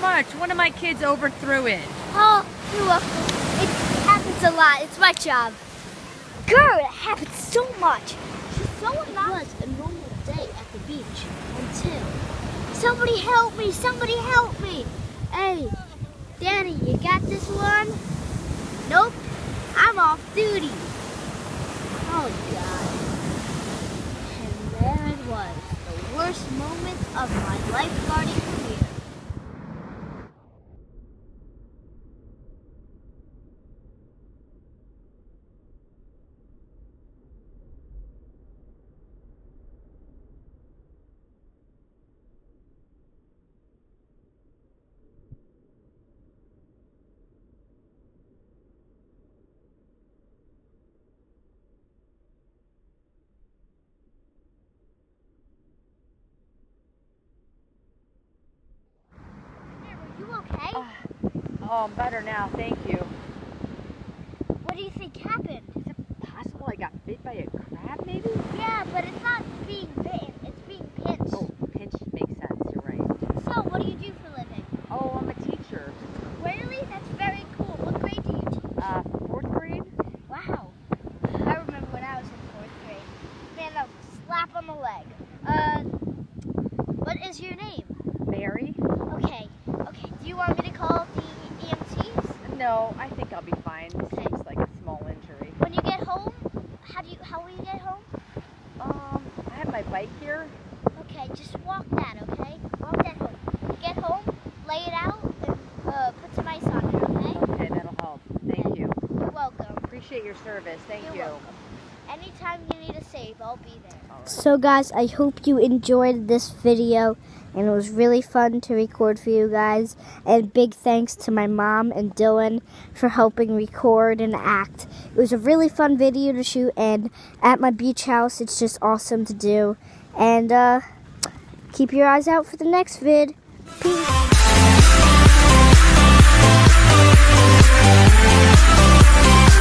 much. One of my kids overthrew it. Oh, you're welcome. It happens a lot. It's my job. Girl, it happens so much. She's so It was a normal day at the beach until Somebody help me. Somebody help me. Hey, Danny, you got this one? Nope. I'm off duty. oh god. And there it was, the worst moment of my lifeguarding career. Are you okay? Oh, I'm better now. Thank you. What do you think happened? Is it possible I got bit by a crab, maybe? Yeah, but it's not being bitten. It's being pinched. Oh, pinch makes sense. You're right. So, what do you do for a living? Oh, I'm a teacher. Really? That's very cool. What grade do you teach? Uh, fourth grade? Wow. I remember when I was in fourth grade. Man, that was a slap on the leg. Uh, what is your name? Mary? Okay. Okay. Do you want me to call the E EMTs? No, I think I'll be fine. Seems like a small injury. When you get home, how do you? How will you get home? Um, I have my bike here. Okay, just walk that. Okay, walk that home. Get home, lay it out, and uh, put some ice on it. Okay. Okay, that'll help. Thank you. You're welcome. Appreciate your service. Thank You're you. welcome. Anytime you need a save, I'll be there. All right. So guys, I hope you enjoyed this video and it was really fun to record for you guys. And big thanks to my mom and Dylan for helping record and act. It was a really fun video to shoot and at my beach house it's just awesome to do. And uh keep your eyes out for the next vid. Peace.